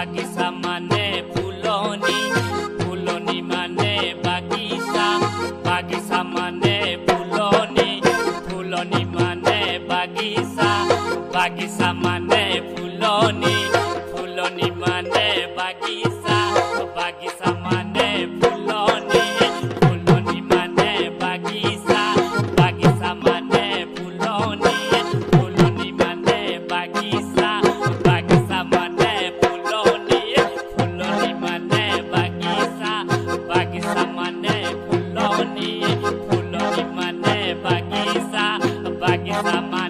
বাগিচা মানে ফুলনি ফুলনি মানে বাগিচা বাগিচা মানে ফুলনি ফুলনি মানে বাগিচা বাগিচা মানে ফুলনি ফুলনি মানে বাগিচা বাগিচা Pakistan.